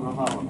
Nova Aula.